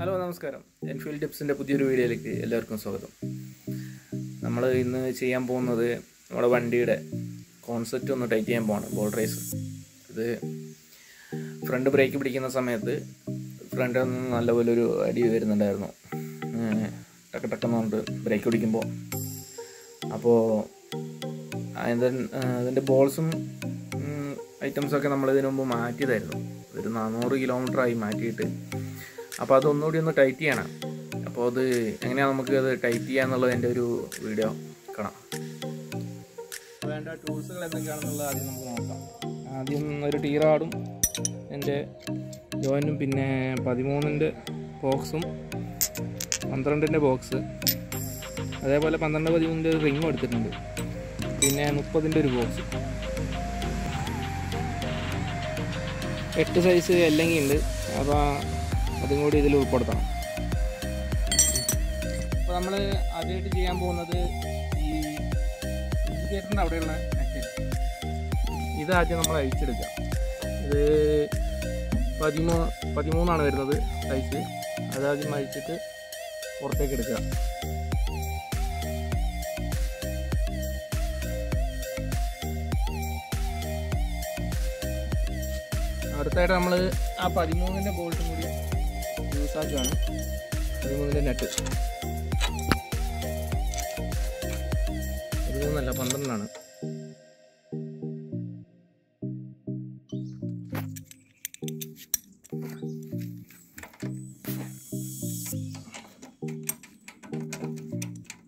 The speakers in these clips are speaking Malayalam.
ഹലോ നമസ്കാരം. എൻഫീൽഡ് ടിപ്സിന്റെ പുതിയൊരു വീഡിയോയിലേക്ക് എല്ലാവർക്കും സ്വാഗതം. നമ്മൾ ഇന്ന് ചെയ്യാൻ പോകുന്നത് നമ്മുടെ വണ്ടിയുടെ കോൺസെപ്റ്റ് ഒന്ന് ടൈറ്റ് ചെയ്യാൻ പോവാണ്. ബോൾ റേസ് ഇത് ഫ്രണ്ട് ബ്രേക്ക് പിടിക്കുന്ന സമയത്ത് ഫ്രണ്ടിൽ നിന്ന് നല്ലപോലെ ഒരു അടി വരുന്നുണ്ടായിരുന്നു. ടക്ക ടക്ക് ടക്കെന്ന് പറഞ്ഞിട്ട് ബ്രേക്ക് പിടിക്കുമ്പോൾ അപ്പോൾ അതിന്റെ അതിന്റെ ബോൾസും ഐറ്റംസൊക്കെ നമ്മൾ ഇതിനു മുമ്പ് മാറ്റിയതായിരുന്നു. ഒരു നാനൂറ് കിലോമീറ്ററായി മാറ്റിയിട്ട് അപ്പോൾ അതൊന്നുകൂടി ഒന്ന് ടൈറ്റ് ചെയ്യണം. അപ്പോൾ അത് എങ്ങനെയാണ് നമുക്ക് അത് ടൈറ്റ് ചെയ്യാന്നുള്ളതിന്റെ ഒരു വീഡിയോ കാണാം. വേണ്ട ടൂൾസുകൾ എന്തൊക്കെയാണെന്നുള്ളത് ആദ്യം നമുക്ക് നോക്കാം. ആദ്യം ഒരു ടീറാടും എന്റെ ജോയിന്റും പിന്നെ പതിമൂന്നിന്റെ ബോക്സും പന്ത്രണ്ടിന്റെ ബോക്സ് അതേപോലെ പന്ത്രണ്ട് പതിമൂന്നിന്റെ ഒരു റിങ്ങും എടുത്തിട്ടുണ്ട്. പിന്നെ മുപ്പതിന്റെ ഒരു ബോക്സ്. എട്ട് സൈസ് എല്ലെങ്കിൽ ഉണ്ട്. അപ്പോൾ അതും കൂടി ഇതിൽ ഉൾപ്പെടുത്തണം. അപ്പോൾ നമ്മൾ ആദ്യമായിട്ട് ചെയ്യാൻ പോകുന്നത് ഈ ഇൻഡിക്കേറ്ററിന്റെ അവിടെയുള്ള ഇതാദ്യം നമ്മൾ അഴിച്ചെടുക്കുക. ഇത് പതിമൂ പതിമൂന്നാണ് വരുന്നത് സൈസ് അതാദ്യം അഴിച്ചിട്ട് പുറത്തേക്ക് എടുക്കുക. അടുത്തായിട്ട് നമ്മൾ ആ പതിമൂന്നിന്റെ ബോൾട്ടും കൂടി ആക്കുകയാണ് പതിമൂന്നിന്റെ നെറ്റ് പതിമൂന്നല്ല പന്ത്രണ്ടാണ്.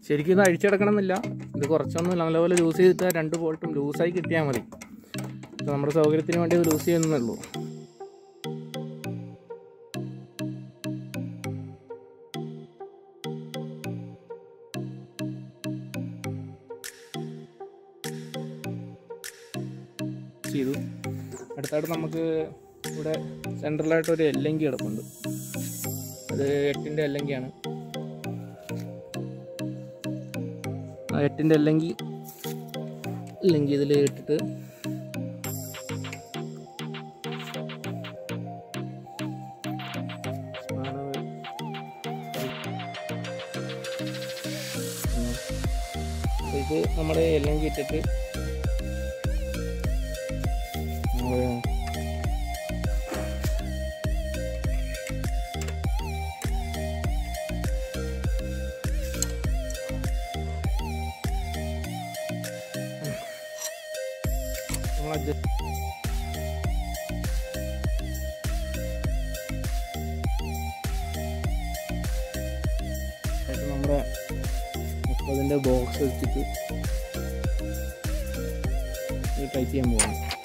ശരിക്കും ഇത് അഴിച്ചെടുക്കണം എന്നില്ല ഇത് കുറച്ചൊന്നും നല്ലപോലെ ലൂസ് ചെയ്തിട്ട് രണ്ട് ബോൾട്ടും ലൂസായി കിട്ടിയാൽ മതി. നമ്മുടെ സൗകര്യത്തിന് വേണ്ടി ഇത് ലൂസ് ചെയ്യുന്നുള്ളൂ ചെയ്തു. അടുത്തായിട്ട് നമുക്ക് ഇവിടെ സെൻട്രലായിട്ട് ഒരു എല്ലങ്കി കിടപ്പുണ്ട്. അത് എട്ടിന്റെ എല്ലങ്കിയാണ് ആ എട്ടിന്റെ എല്ലങ്കി ഇല്ലെങ്കിൽ ഇതിൽ ഇട്ടിട്ട് നമ്മുടെ എല്ലങ്കി ഇട്ടിട്ട് നമ്മൾ നമ്മൾ adjust ആയിട്ട് നമ്മുടെ മുപ്പതിന്റെ ബോക്സ് വെച്ചിട്ട് ടൈറ്റ് ചെയ്യാൻ പോകണം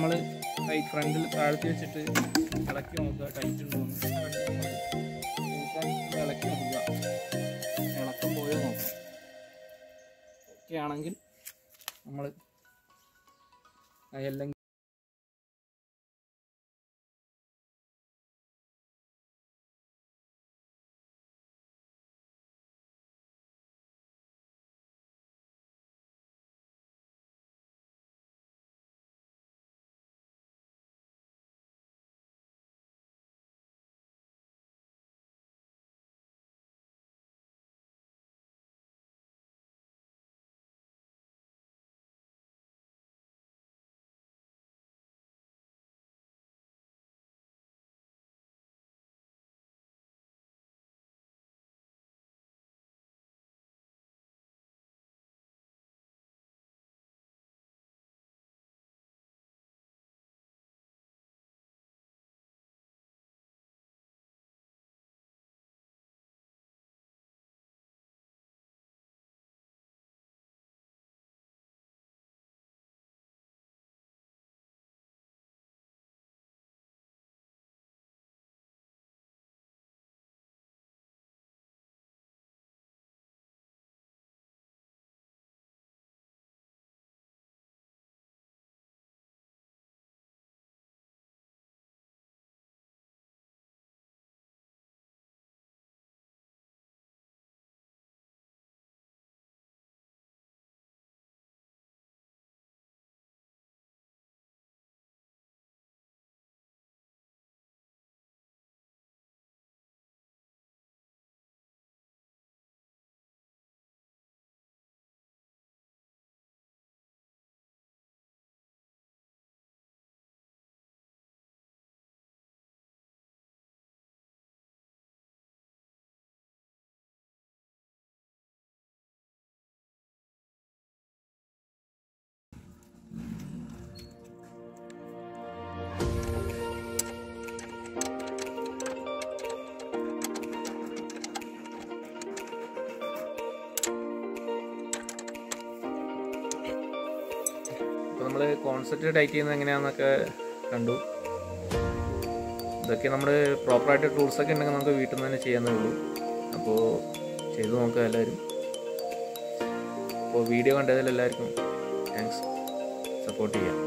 നമ്മൾ കൈ ഫ്രണ്ടിൽ താഴ്ത്തി വെച്ചിട്ട് ഇളക്കി നോക്കുക. ടൈറ്റ് ഉണ്ടോ ഇളക്കി നോക്കുക. ഇളക്കം പോയോ നോക്കുക. ഓക്കെ ആണെങ്കിൽ നമ്മൾ എല്ലാം നമ്മൾ കോൺസെപ്റ്റ് ടൈറ്റ് ചെയ്യുന്നത് എങ്ങനെയാണെന്നൊക്കെ കണ്ടു. ഇതൊക്കെ നമ്മൾ പ്രോപ്പറായിട്ട് ടൂൾസൊക്കെ ഉണ്ടെങ്കിൽ നമുക്ക് വീട്ടിൽ നിന്ന് തന്നെ ചെയ്യാവുന്നേ ഉള്ളൂ. അപ്പോൾ ചെയ്തു നോക്കുക എല്ലാവരും. അപ്പോൾ വീഡിയോ കണ്ടതിൽ എല്ലാവർക്കും താങ്ക്സ് സപ്പോർട്ട് ചെയ്യാം.